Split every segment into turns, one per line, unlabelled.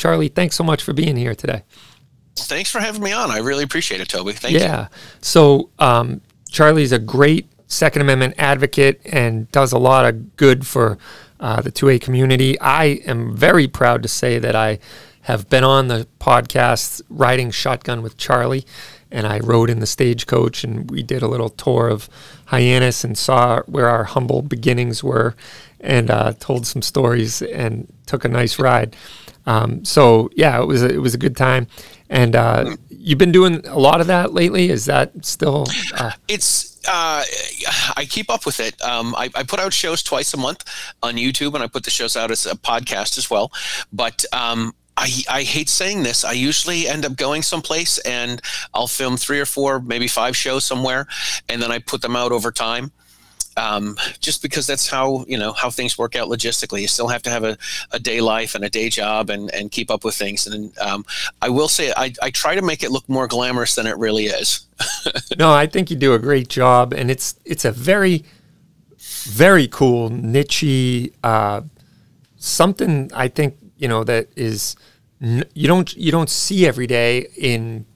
Charlie, thanks so much for being here today.
Thanks for having me on. I really appreciate it, Toby. Thank
yeah.
you.
Yeah. So, um, Charlie's a great Second Amendment advocate and does a lot of good for uh, the 2A community. I am very proud to say that I have been on the podcast riding shotgun with Charlie, and I rode in the stagecoach, and we did a little tour of Hyannis and saw where our humble beginnings were, and uh, told some stories and took a nice ride. Um, so yeah, it was a, it was a good time. And uh, you've been doing a lot of that lately. Is that still?
Uh, it's uh, I keep up with it. Um, I, I, put out shows twice a month on YouTube, and I put the shows out as a podcast as well. But um, I, I hate saying this. I usually end up going someplace and I'll film three or four, maybe five shows somewhere, and then I put them out over time um, just because that's how you know how things work out logistically. You still have to have a, a day life and a day job and, and keep up with things. And um, I will say I, I try to make it look more glamorous than it really is.
no, I think you do a great job, and it's it's a very very cool nichey uh, something. I think you know that is you don't you don't see every day in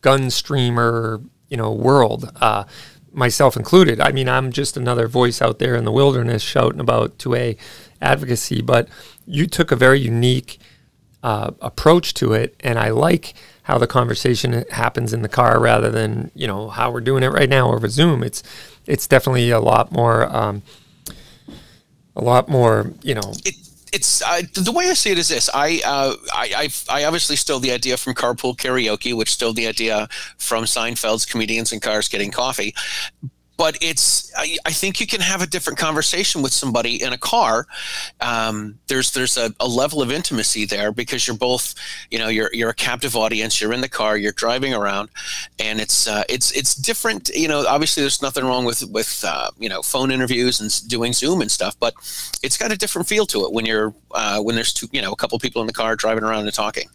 gun streamer you know world. Uh, myself included. I mean, I'm just another voice out there in the wilderness shouting about 2A advocacy, but you took a very unique uh, approach to it, and I like how the conversation happens in the car rather than you know how we're doing it right now over Zoom. It's it's definitely a lot more um, a lot more you know.
It's uh, the way I see it is this. I, uh, I, I, I obviously stole the idea from Carpool Karaoke, which stole the idea from Seinfeld's Comedians in Cars Getting Coffee but it's I, I, think you can have a different conversation with somebody in a car. Um, there's there's a, a, level of intimacy there because you're both you know you're you're a captive audience you're in the car you're driving around and it's uh, it's it's different you know obviously there's nothing wrong with with uh, you know phone interviews and doing zoom and stuff but it's got a different feel to it when you're uh, when there's two you know a couple people in the car driving around and talking